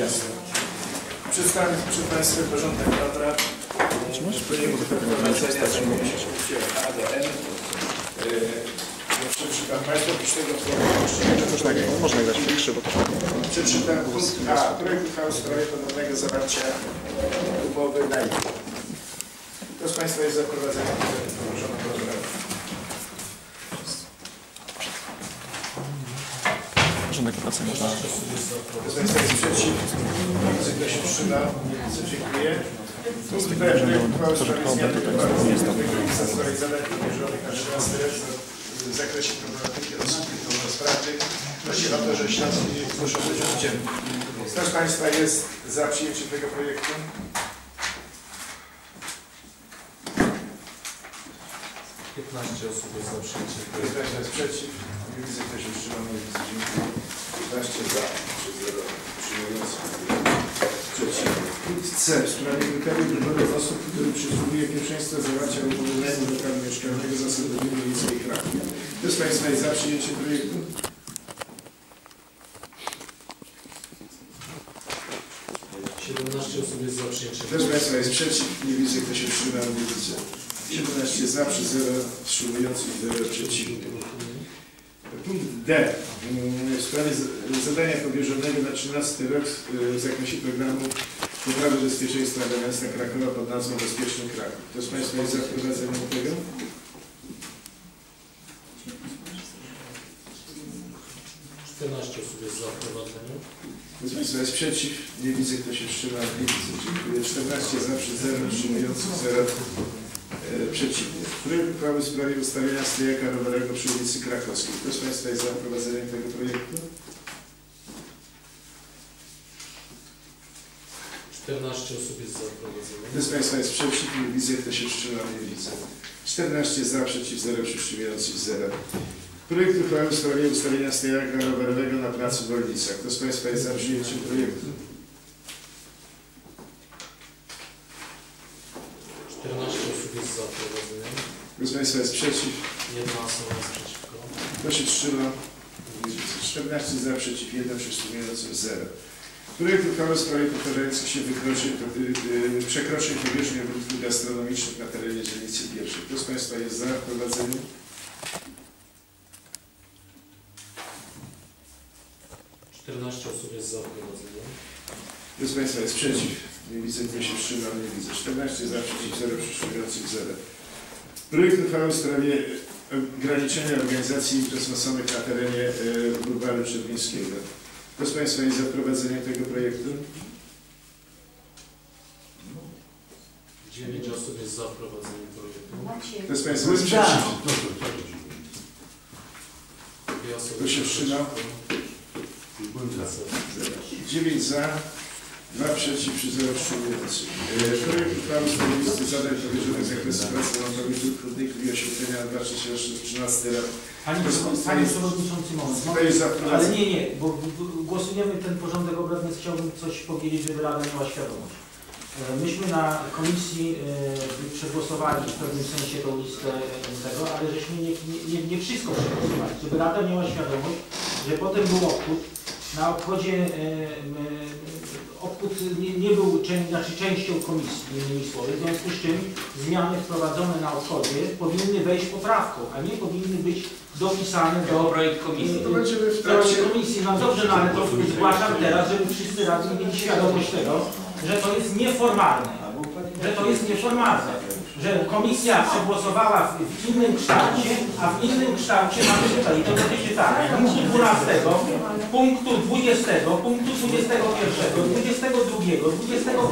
Jasne. Przedstawiam przed Państwem porządek obrad. Projekt wprowadzenia zajmuje się punkcie A do N. Yy, Przeczytam Państwu oprócz tego projektu. Można grać krzywo. Przeczytam punkt A. Projekt uchwały w sprawie ponownego zawarcia umowy na imię. Kto z Państwa jest za porządku obrad? Porządek pracy można. Kto z Państwa jest przeciw? Nie widzę, kto się wstrzymał. Nie widzę, dziękuję. Z miejsca miejsca w sprawie zadań powierzonych na 13 lat w zakresie problematyki osób niepełnosprawnych. Prosi o to, że śledztwo nie muszą być odcięte. Kto z Państwa jest za przyjęciem tego projektu? osób jest za przyjęciem 15 jest przeciw. Nie widzę, kto się wstrzymał. Nie widzę, dziękuję. 15 za, 3 0 przyjmujący. Przeciw. Punkt C. W sprawie kryteriów wyboru osób, którym przysługuje pierwszeństwo zawarcia umowy lokalu mieszkalnego zasadowego miejskiej Kraków. Kto z Państwa jest za przyjęciem projektu? Siedemnaście osób jest za przyjęciem Kto z Państwa jest przeciw? Nie widzę, kto się wstrzymał. Nie widzę. 17 za, przy 0 wstrzymujących, 0 przeciwnych. Punkt D. Mm, W sprawie zadania powierzonego na 13 rok y, w zakresie programu poprawy bezpieczeństwa dla miasta Krakowa pod nazwą Bezpieczny Kraków. Kto z Państwa jest za wprowadzeniem tego? Osób jest za wprowadzeniem. Kto z Państwa jest przeciw? Nie widzę, kto się wstrzymał. Nie widzę. Dziękuję. 14 za, przy 0 wstrzymujących, 0 e, przeciwnych. Projekt uchwały w sprawie ustawienia stojaka rowerowego przy ulicy Krakowskiej. Kto z Państwa jest za wprowadzeniem tego projektu? Czternaście osób jest za wprowadzeniem. Kto z Państwa jest przeciw? Nie widzę. Kto się wstrzymał? Nie widzę. 14 za, przeciw 0, wstrzymujących 0. Projekt uchwały w sprawie ustawienia stojaka rowerowego na placu Wolnica. Kto z Państwa jest za przyjęciem projektu? Czternaście osób jest za wprowadzeniem. Kto z Państwa jest przeciw? Jedna osoba jest przeciwko. Kto się wstrzymał? 14 za, przeciw 1, wstrzymujących 0. Projekt uchwały w sprawie powtarzających się wykroczeń, y, y, przekroczeń powierzchni obiektów gastronomicznych na terenie dzielnicy pierwszej. Kto z Państwa jest za wprowadzeniem? Osób jest za wprowadzeniem. Kto z Państwa jest przeciw? Nie widzę, kto się wstrzymał, nie widzę. 14 za, przeciw 0, wstrzymujących 0. Projekt uchwały w sprawie ograniczenia organizacji kosmosowych na terenie e, Bulwaru Czerwińskiego. Kto z Państwa jest za wprowadzeniem tego projektu? Dziewięć osób jest za wprowadzeniem projektu. Kto z Państwa jest przeciw? Osoby Kto się wstrzymał? 9 za, 2 przeciw, przy 0 wstrzymujących. E, Projekt uchwały w sprawie listy zadań powierzonych z zakresu pracy montowych dróg chodników i oświetlenia na 2013 rok. Panie, panie Przewodniczący, moment. Ale nie, nie, bo głosujemy ten porządek obrad, więc chciałbym coś powiedzieć, żeby Rada miała świadomość. E, Myśmy na komisji e, przegłosowali w pewnym sensie tą listę e, tego, ale żeśmy nie, nie, nie wszystko przegłosowali. Żeby Rada miała świadomość, że potem był obchód. Na obchodzie e, e, nie, nie był czę, znaczy częścią komisji, innymi słowy, w związku z czym zmiany wprowadzone na obchodzie powinny wejść poprawką, a nie powinny być dopisane do projekt komisji. To będziemy w Trakcie trakcie... komisji, no dobrze, no ale to zgłaszam teraz, żeby wszyscy radni mieli świadomość tego, że to jest nieformalne, że to jest nieformalne, że komisja przegłosowała w, w innym kształcie, a w innym kształcie mamy tutaj, to dotyczy tak, punktu 12, punktu 20, punktu 21, 22, 25,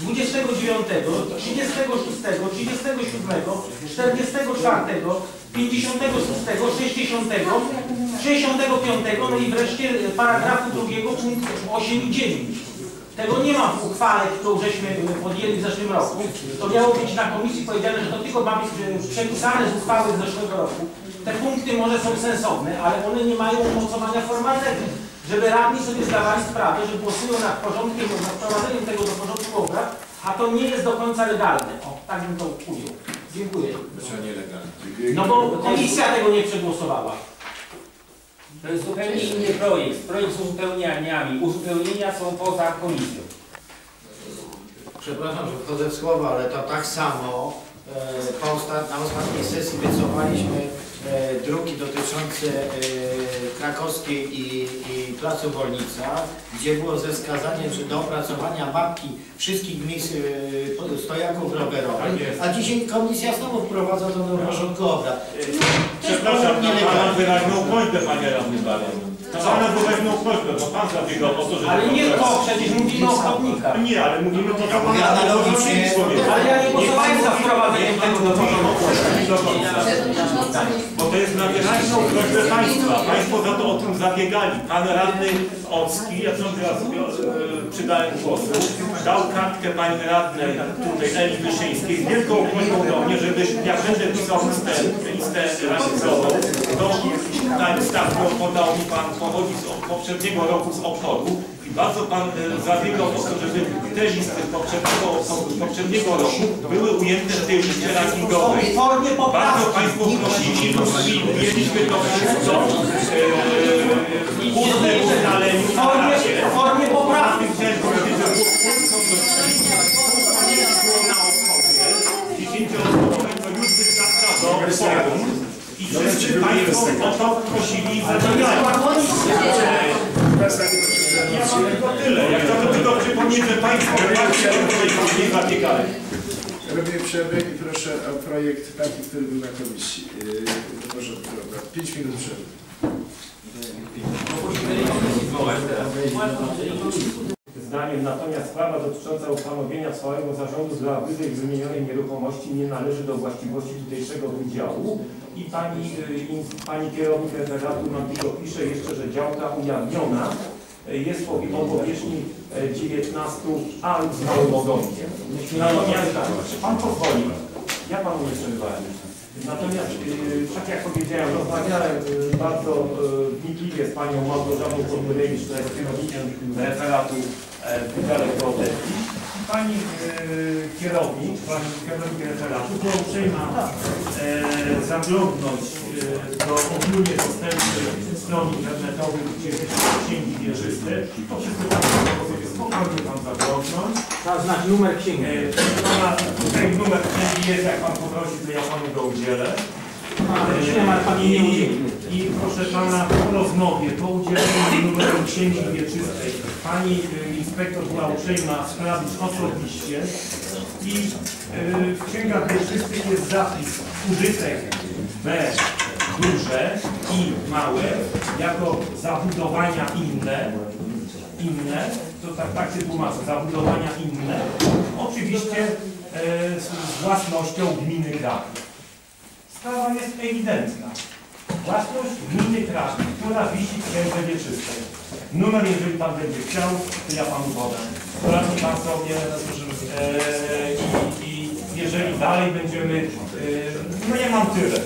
29, 36, 37, 44, 56, 60, 65, no i wreszcie paragrafu drugiego punkt 8 i 9. Tego nie ma w uchwale, którą żeśmy podjęli w zeszłym roku. To miało być na komisji powiedziane, że to tylko ma być przepisane z uchwały z zeszłego roku. Te punkty może są sensowne, ale one nie mają umocowania formalnego. Żeby radni sobie zdawali sprawę, że głosują nad porządkiem, nad wprowadzeniem tego do porządku obrad, a to nie jest do końca legalne. O, tak bym to ujął. Dziękuję. Dlaczego nielegalne? Dziękuję. No bo komisja tego nie przegłosowała. To jest zupełnie inny projekt. Projekt z uzupełnieniami. Uzupełnienia są poza komisją. Przepraszam, że wchodzę w słowa, ale to tak samo e, na ostatniej sesji wycofaliśmy e, druki dotyczące e, krakowskiej i, i Placu Wolnica, gdzie było ze wskazaniem, że do opracowania mapki wszystkich miejsc stojaków rowerowych, a dzisiaj komisja znowu wprowadza to do porządku obrad. Czyli to jest Przepraszam, problem na Pana nielegalny. wyraźną prośbę, Panie Radny Baron. Na Pana wyraźną prośbę, bo Pan zabiegał o to, żeby... Ale nie to, przecież mówimy o chodnikach. Nie, ale mówimy to, co Pan Ja analogicznie- Ale ja nie głosowałem za wprowadzeniem tego do porządku. Bo to jest na wyraźną prośbę Państwa. Państwo za to o tym zabiegali. Pan radny Ocki, ja co teraz e, przydałem głosu, dał kartkę Pani radnej tutaj Eli Wyszyńskiej z wielką prośbą do mnie, żeby jak będę pisał listę, listę radnicową, to tak stawką podał mi Pan pochodzi z poprzedniego roku z obchodu i bardzo Pan e, zabiegał o to, żeby te listy poprzedniego, poprzedniego roku były ujęte w tej liście rankingowej. W formie Bardzo. Państwo prosili i mieliśmy to wszystko e, w ustnym ustaleniu W na formie, razie. w formie poprawki. obchodzie. 10-osobowego już wystarcza do forum. Wszyscy Państwo o to prosili i zabiegali. Ja mam tylko tyle. Jak to tylko przypomnieć, że Państwo właśnie o to nie zabiegali. Robię przerwę i proszę o projekt taki, który był na komisji. Yy, do porządku obrad. 5 minut przerwy. Zdaniem natomiast sprawa dotycząca ustanowienia całego zarządu dla wyżej wymienionej nieruchomości nie należy do właściwości tutejszego wydziału i pani, y, pani kierownik referatu nam tylko pisze jeszcze, że działka ujawniona y, jest po o powierzchni y, 19 al z małym ogonkiem. Natomiast, pan pozwoli, ja panu nie przerwałem. Natomiast, y, tak jak powiedziałem, rozmawiałem y, bardzo y, wnikliwie z panią Małgorzatą Podmyrewicz, która jest kierownikiem referatu e, w Wydziale Geodezji. Pani kierownik, pani kierownik referatu była uprzejma e, zaglądnąć do ogólnie dostępnych stron internetowych, gdzie księgi wierzyste. To wszystko Państwo spokojnie tam zaglądnąć. Znać numer księgi. E, Pana, tutaj numer księgi jest, jak Pan poprosi, to ja Panu go udzielę. Nie ma Pani nie I, udzieli. I proszę Pana, po rozmowie, po udzieleniu numeru księgi wieczystej, Pani y, inspektor była uprzejma sprawdzić osobiście i y, w księgach wieczystych jest zapis użytek B duże i małe jako zabudowania inne, inne, to tak, tak się tłumaczę, zabudowania inne, oczywiście e, z, z własnością gminy Kraków. Sprawa jest ewidentna. Własność gminy Kraków, która wisi w księdze wieczystej. Numer, jeżeli Pan będzie chciał, to ja Panu podam. Sprawdzi Pan sobie e, i, i jeżeli dalej będziemy, e, no ja mam tyle.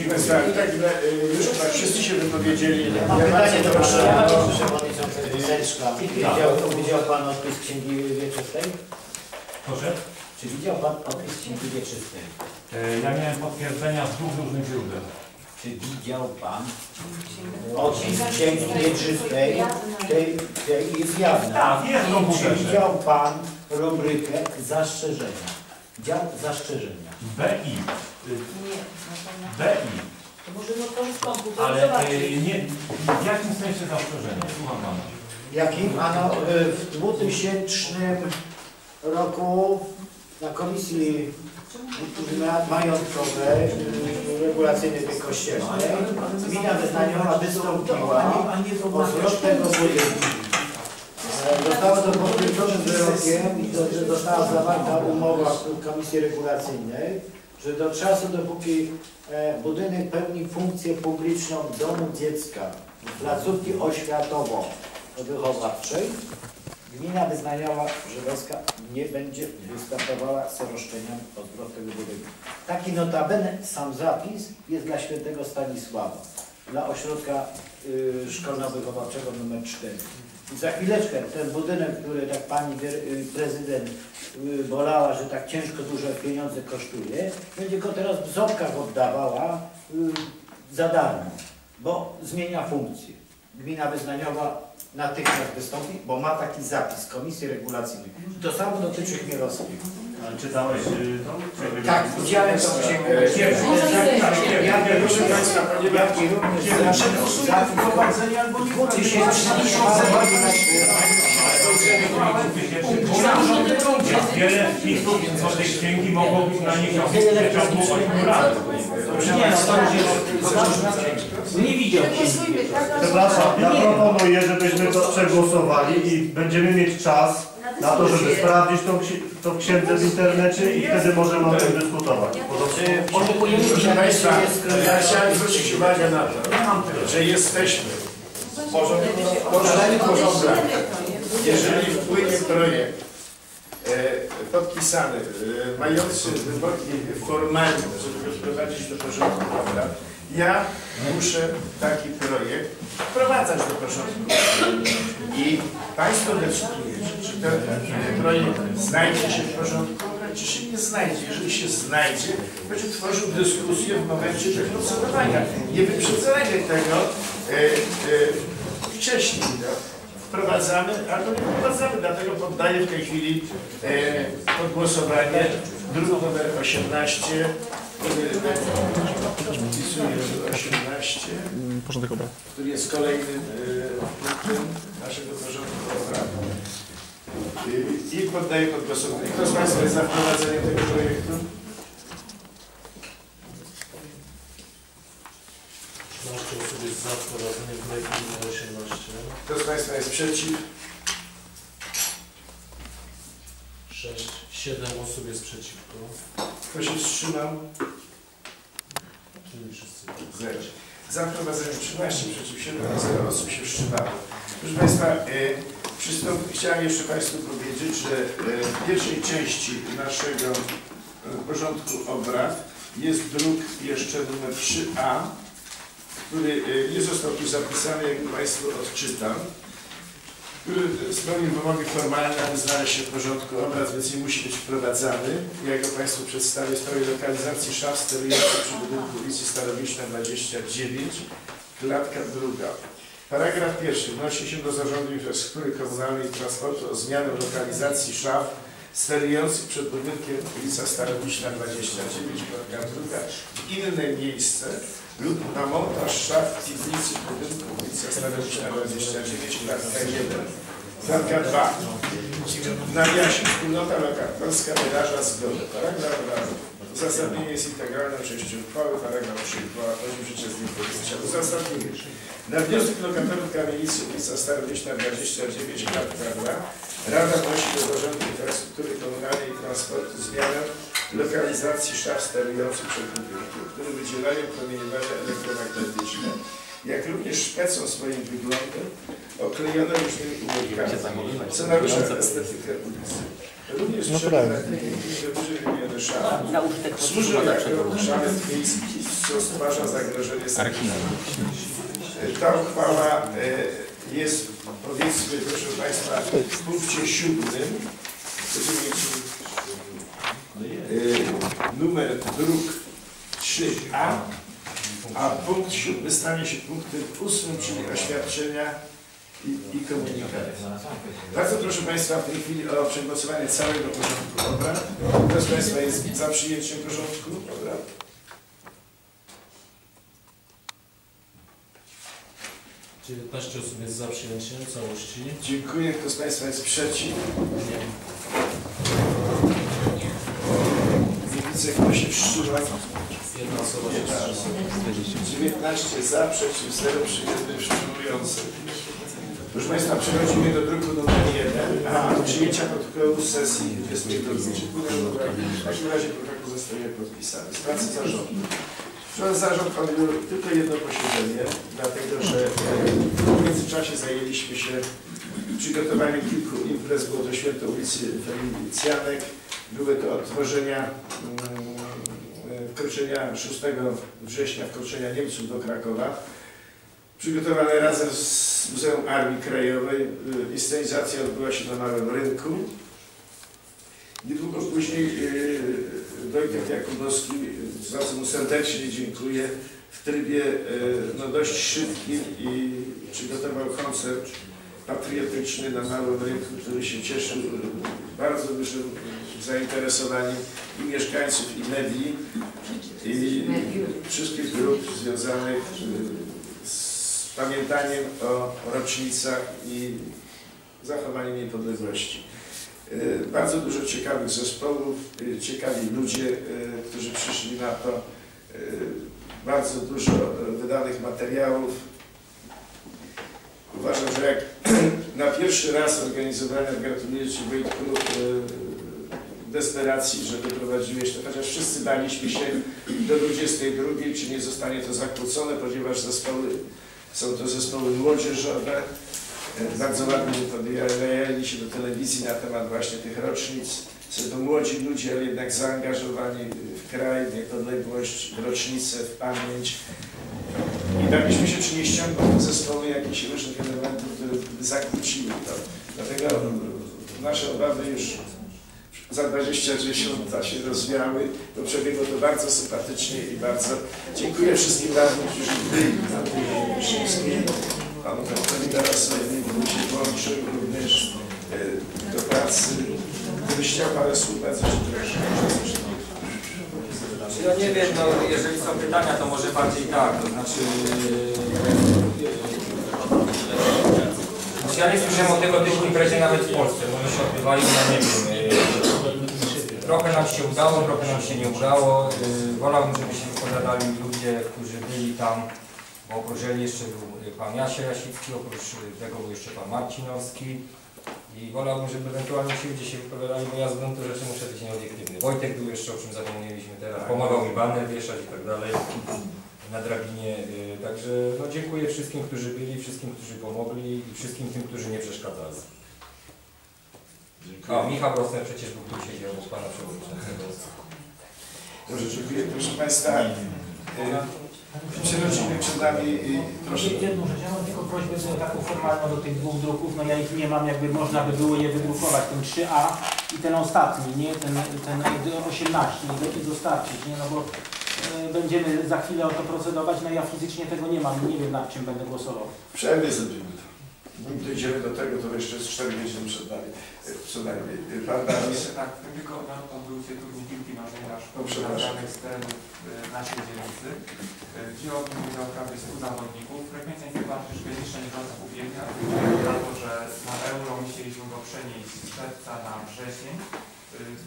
Dziękuję. Państwa, tak, yy, już tak wszyscy się wypowiedzieli. Mam Ja pytanie do proszę przewodniczącego Zęczka. Widział, widział Pan odpis Księgi Wieczystej? Proszę. Czy widział Pan odpis Księgi Wieczystej? E, ja miałem potwierdzenia z dwóch różnych źródeł. Czy widział Pan odpis Księgi Wieczystej? Tej, tej jest jawna. Tak, jest Czy widział Pan rubrykę zastrzeżenia? Dział zastrzeżenia. BI. BI. To może no komputera Ale y, nie, w jakim sensie zastrzeżenia? Słucham Pana. Jakim? Ano y, w 2000 roku na komisji ma- majątkowej, y, regulacyjnej tej kościelnej, gmina wyznaniowa wystąpiła o zwrot tego budynku. E, Zostało to potwierdzone wyrokiem i że została zawarta umowa w komisji regulacyjnej, że do czasu, dopóki e, budynek pełni funkcję publiczną domu dziecka, placówki oświatowo-wychowawczej, gmina wyznaniowa żydowska nie będzie występowała z roszczeniami o zwrot tego budynku. Taki notabene sam zapis jest dla świętego Stanisława, dla ośrodka y, szkolno-wychowawczego nr 4. I za chwileczkę ten budynek, który tak pani y, prezydent bolała, że tak ciężko duże pieniądze kosztuje, będzie go teraz w ząbkach oddawała y, za darmo. bo zmienia funkcję. Gmina wyznaniowa natychmiast wystąpi, bo ma taki zapis Komisji Regulacyjnej. To samo dotyczy Chmielowskiego. Czytałeś to? Tak, widziałem to w księgu. Jak i Proszę Państwa, również nie zapis przegłosujemy wprowadzenia albo nie 2000 Wiele wpisów co tej księgi mogło być na nich w ciągu 8 lat. Nie, to. Nie widział. Przepraszam, ja proponuję, żebyśmy to przegłosowali i będziemy mieć czas na to, żeby sprawdzić tą, ksi- tą księdzę w internecie i wtedy możemy o tym dyskutować. Oczekujemy, Proszę Państwa, ja chciałem zwrócić uwagę na to, że jesteśmy w porządku, porządku porządku. Jeżeli wpłynie projekt e, podpisany, e, mający wymogi formalne, żeby go wprowadzić do porządku obrad, ja muszę taki projekt wprowadzać do porządku. I Państwo decydujecie, czy ten projekt znajdzie się w porządku czy się nie znajdzie. Jeżeli się znajdzie, będzie tworzył dyskusję w momencie procedowania. Nie wyprzedzajmy tego e, wcześniej. No wprowadzamy, albo nie wprowadzamy, dlatego poddaję w tej chwili e, pod głosowanie druk numer 18, który wpisuję 18, Mm, Porządek obrad. który jest kolejnym e, punktem naszego porządku obrad. I poddaję pod głosowanie. Kto z Państwa jest za wprowadzeniem tego projektu? 13 osób jest za wprowadzeniem projektu numer 18. Kto z Państwa jest przeciw? 6, 7 osób jest przeciwko. Kto się wstrzymał? Czyli wszyscy. Zero. Za wprowadzeniem 13 przeciw 7, a 0 osób się wstrzymało. Proszę Państwa, przystąp, chciałem jeszcze Państwu powiedzieć, że e, w pierwszej części naszego e, porządku obrad jest druk jeszcze numer 3a, który e, nie został tu zapisany, jak Państwu odczytam, który spełnił wymogi formalne, aby znaleźć się w porządku obrad, więc nie musi być wprowadzany. Ja go Państwu przedstawię w sprawie lokalizacji szaf sterujących przy budynku ulicy Starowiczna 29, klatka druga. Paragraf pierwszy. Wnosi się do Zarządu Infrastruktury Komunalnej i Transportu o zmianę lokalizacji szaf sterujących przed budynkiem ulica Starowiczna 29, klatka druga w inne miejsce lub na montaż szaf w piwnicy budynku ulica Starowiczna 29, klatka 1. Klatka 2. W nawiasie wspólnota lokatorska wyraża zgodę. Paragraf 2. Uzasadnienie jest integralną częścią uchwały. Paragraf 3. Uchwała poziom życia z nim podjęcia. Uzasadnienie. Na wniosek lokatorów kamienicy ulica Starowieczna 29 klatka 2 Rada wnosi do Zarządu Infrastruktury Komunalnej i Transportu zmianę lokalizacji szaf sterujących przed budynkiem, które wydzielają promieniowania elektromagnetyczne, jak również szpecą swoim wyglądem oklejone różnymi ułomkami, co narusza estetykę ulicy. Również No wymienione szafy służy jako szalec miejski, co stwarza zagrożenie sanitaryjne. Ta uchwała e, jest, powiedzmy, proszę Państwa, w punkcie siódmym, numer druk 3a, a punkt siódmy stanie się punktem ósmym, czyli oświadczenia i, i komunikaty. Bardzo proszę Państwa w tej chwili o przegłosowanie całego porządku obrad. Kto z Państwa jest za przyjęciem porządku obrad? 19 osób jest za przyjęciem całości. Dziękuję. Kto z Państwa jest przeciw? Nie widzę, kto się wstrzymał. Jedna osoba się wstrzymała. osoba. 19 za, przeciw 0, przy jednym wstrzymującym. Proszę Państwa, przechodzimy do druku numer 1, a przyjęcia protokołu z sesji 22. W takim razie protokół zostaje podpisany. Z pracy zarządu. Proszę zarząd odbył tylko jedno posiedzenie, dlatego że e, w międzyczasie zajęliśmy się przygotowaniem kilku imprez. Było to święto ulicy Felicjanek, były to odtworzenia mm, e, wkroczenia 6 września, wkroczenia Niemców do Krakowa. Przygotowane razem z Muzeum Armii Krajowej. Y, Inscenizacja odbyła się na Małym Rynku. Niedługo później y, Wojtek Jakubowski, za co mu serdecznie dziękuję, w trybie e, no, dość szybkim i przygotował koncert patriotyczny na małym rynku, który się cieszył e, bardzo dużym zainteresowaniem i mieszkańców, i medii, i wszystkich grup związanych e, z pamiętaniem o rocznicach i zachowaniem niepodległości. E, Bardzo dużo ciekawych zespołów, ciekawi ludzie, którzy przyszli na to. Bardzo dużo wydanych materiałów. Uważam, że jak na pierwszy raz organizowania, gratuluję Ci Wojtku, e, desperacji, że doprowadziłeś to, chociaż wszyscy baliśmy się do 22, czy nie zostanie to zakłócone, ponieważ zespoły, są to zespoły młodzieżowe, E, bardzo ładnie podjęli się do telewizji na temat właśnie tych rocznic. Są to młodzi ludzie, ale jednak zaangażowani w kraj, w niepodległość, w rocznicę, w pamięć. I baliśmy się, ściągną te zespoły jakichś różnych elementów, które zakłóciły to. Dlatego nasze obawy już za 20 lata się rozwiały, bo przebiegło to bardzo sympatycznie i bardzo dziękuję wszystkim radnym, którzy byli na tej Wyszyńskiej, panu doktorowi Darasowi, który się włączył również e, do pracy. Gdybyś chciał parę słów, bardzo Ci proszę. Ja nie wiem, no jeżeli są pytania, to może bardziej tak, to znaczy... Znaczy ja nie słyszałem o tego typu imprezie nawet w Polsce, może się odbywają, ja nie wiem. Trochę nam się udało, trochę nam się nie udało. Yy, Wolałbym, żeby się wypowiadali ludzie, którzy byli tam, bo oprócz jeszcze był pan Jasie Jasicki, oprócz tego był jeszcze pan Marcinowski. I wolałbym, żeby ewentualnie ci ludzie się wypowiadali, bo ja z gruntu rzeczy muszę być nieobiektywny. Wojtek był jeszcze, o czym zapomnieliśmy teraz, pomagał mi baner wieszać i tak dalej na drabinie. y, Także no, dziękuję wszystkim, którzy byli, wszystkim, którzy pomogli i wszystkim tym, którzy nie przeszkadzali. A Michał Rosner przecież był tu siedział u pana przewodniczącego. Dobrze, dziękuję. Proszę Państwa, e, przed nami i proszę. Jedną rzecz, ja mam tylko prośbę taką formalną do tych dwóch druków, no ja ich nie mam, jakby można by było je wydrukować, ten 3A i ten ostatni, nie, ten, ten 18, i dostarczyć, nie, no bo e, będziemy za chwilę o to procedować, no ja fizycznie tego nie mam, nie wiem nad czym będę głosował. Przerwie to. Nim dojdziemy do tego, to jeszcze jest 4 godziny przed nami. Co najmniej. E, Darius. Jeszcze tak, tylko na odwrócie turniej piłki nożnej na O, szkół przepraszam. z terenów e, naszej dzielnicy. E, w udział prawie 100 zawodników. Frekwencja nie była troszkę niższa niż ale wygląda na to, że na euro musieliśmy go przenieść z czerwca na wrzesień.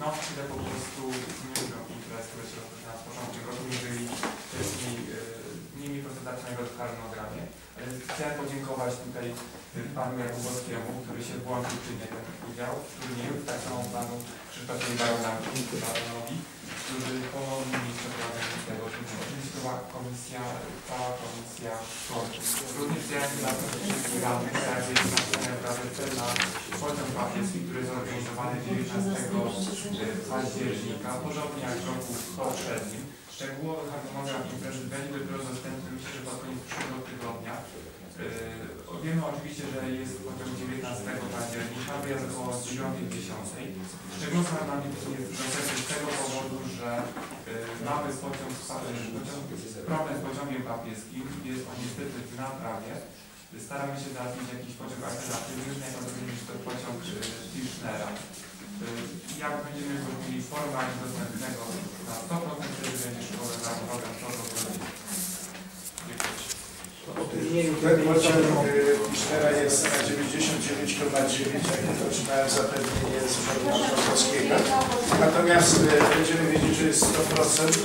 No, chwilę po prostu nie lubią imprez, które się rozpoczyna z początku roku, nie byli wcześniej e, nimi prezentacyjnego w harmonogramie. E, Chciałem podziękować tutaj panu Jakubowskiemu, który się włączył czynnie ten udział w turnieju, tak samo panu Krzysztofowi Baronowi, którzy pomogli mi przeprowadzeniu tego turnieju. Oczywiście była komisja, cała komisja sportu. Również chciałem zaprosić wszystkich radnych, jest napisane w gazecie na pociąg papieski, który jest zorganizowany 19 października, podobnie jak w roku poprzednim. Szczegółowy harmonogram imprezy będzie dopiero dostępny, myślę, że pod koniec przyszłego tygodnia. Yy, Wiemy oczywiście, że jest pociąg 19 października, wyjazd około 9.10. Szczególnie dla mnie jest niestety z tego powodu, że mamy pociąg, yy, pociąg, problem z pociągiem papieskim, jest on niestety w naprawie. Staramy się załatwić jakiś pociąg alternatywny, najprawdopodobniej to pociąg Kirchnera. Yy, Jak będziemy go mieli formalnie dostępnego na 100% wtedy będzie szkołę za program to do Dziękuję. Pociąg e, Kisznera jest na 99,9, jak to otrzymałem zapewnienie z Urzędu Marszałkowskiego. Natomiast e, będziemy wiedzieć, że jest 100%,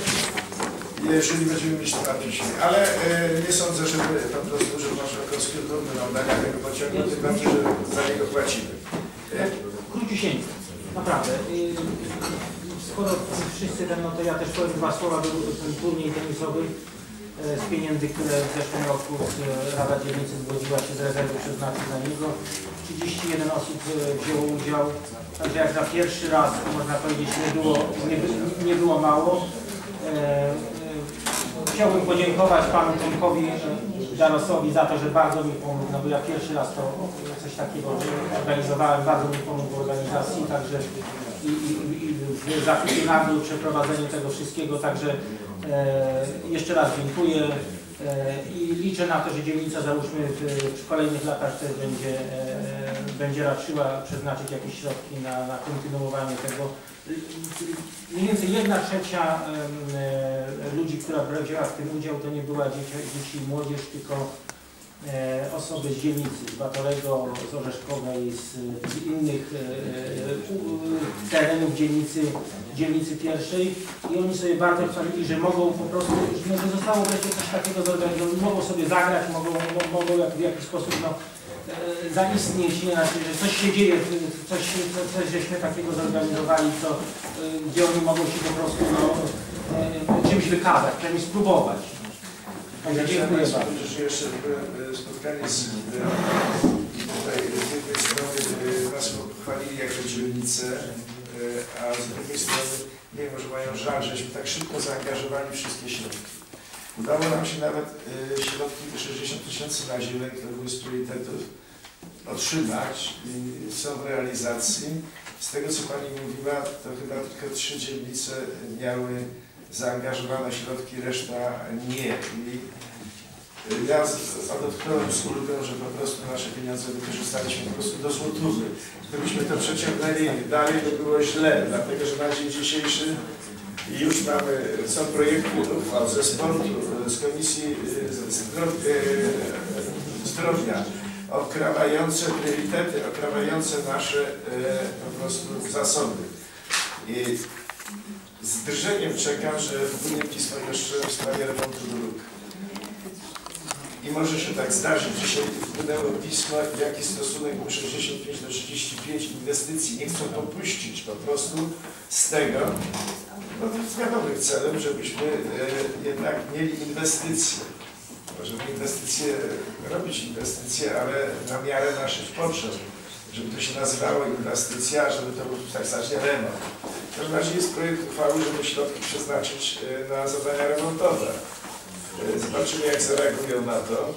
jeżeli będziemy mieć to na piśmie. Ale e, nie sądzę, żeby po prostu Urząd Marszałkowski dumny nam dania tego pociągu, tym bardziej, że za niego płacimy. E, Króciusieńko, naprawdę. Yy, Skoro wszyscy ten, no to ja też powiem dwa słowa, był ten turniej tenisowy e, z pieniędzy, które w zeszłym roku e, Rada Dzielnicy zgodziła się z rezerwy przeznaczyć na niego. 31 osób e, wzięło udział, także jak na pierwszy raz, można powiedzieć, nie było, nie, nie było mało. E, e, Chciałbym podziękować panu Tomkowi e, Darosowi za to, że bardzo mi pomógł, no bo ja pierwszy raz to coś takiego organizowałem, bardzo mi pomógł w organizacji, także i, i, i w zakupie nagród, przeprowadzeniu tego wszystkiego, także E, Jeszcze raz dziękuję e, i liczę na to, że dzielnica załóżmy w, kolejnych latach też będzie, e, będzie raczyła przeznaczyć jakieś środki na, na kontynuowanie tego. Mniej więcej jedna trzecia e, ludzi, która wzięła w tym udział, to nie była dzieci, dzieci i młodzież, tylko e, osoby z dzielnicy, z Batorego, z Orzeszkowej, z, z innych e, u- terenów dzielnicy, dzielnicy pierwszej. I oni sobie bardzo chwalili, że mogą po prostu, że że zostało wreszcie coś takiego zorganizowane, mogą sobie zagrać, mogą, mo- mogą jak, w jakiś sposób no, e, zaistnieć, nie znaczy, że coś się dzieje, coś, coś, żeśmy takiego zorganizowali, co, e, gdzie oni mogą się po prostu no, e, czymś wykazać, czymś spróbować. Także dziękuję bardzo. powiedzieć, że jeszcze e, spotkanie z e, tutaj z jednej strony e, nas pochwalili jako dzielnicę, e, a z drugiej strony nie wiem, że mają żal, żeśmy tak szybko zaangażowali wszystkie środki. Udało nam się nawet e, środki 60 tysięcy na zieleń, które były z priorytetów, otrzymać i są w realizacji. Z tego co Pani mówiła, to chyba tylko trzy dzielnice miały zaangażowane środki, reszta nie. I ja z- odetchnąłem z ulgą, że po prostu nasze pieniądze wykorzystaliśmy po prostu do złotówy. Gdybyśmy to przeciągnęli dalej, to było źle, dlatego że na dzień dzisiejszy już mamy, są projekty uchwał ze sportu, z Komisji Zdro- e, Zdrowia, okrawające priorytety, okrawające nasze po prostu zasoby. I z drżeniem czekam, że wpłynie pismo jeszcze w sprawie remontu dróg. I może się tak zdarzyć, się wpłynęło pismo, jaki stosunek był 65 do 35 inwestycji. Nie chcą popuścić po prostu z tego, no z wiadomych celem, żebyśmy e, jednak mieli inwestycje. Żeby inwestycje, robić inwestycje, ale na miarę naszych potrzeb. Żeby to się nazywało inwestycja, żeby to był w zasadzie remont. W każdym razie jest projekt uchwały, żeby środki przeznaczyć e, na zadania remontowe. E, Zobaczymy, jak zareagują na to.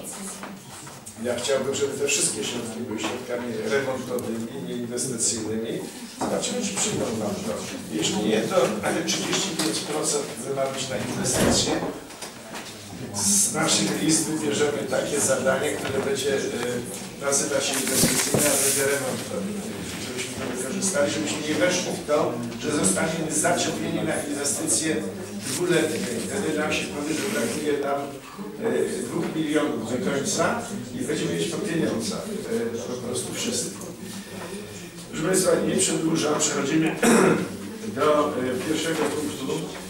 Ja chciałbym, żeby te wszystkie środki były środkami remontowymi, nie inwestycyjnymi. Zobaczymy, czy przyjdą nam to. Jeśli nie, to 35% ma być na inwestycje. Z naszych list wybierzemy takie zadanie, które będzie e, nazywać się inwestycyjne, a będzie remontowe. Żebyśmy to wykorzystali, żebyśmy nie weszli w to, że zostaniemy zaczepieni na inwestycje dwuletnie. Wtedy nam się powie, że brakuje nam e, dwóch milionów do końca i będziemy mieć po pieniądzach e, po prostu wszyscy. Proszę Państwa, nie przedłużam, przechodzimy do pierwszego punktu.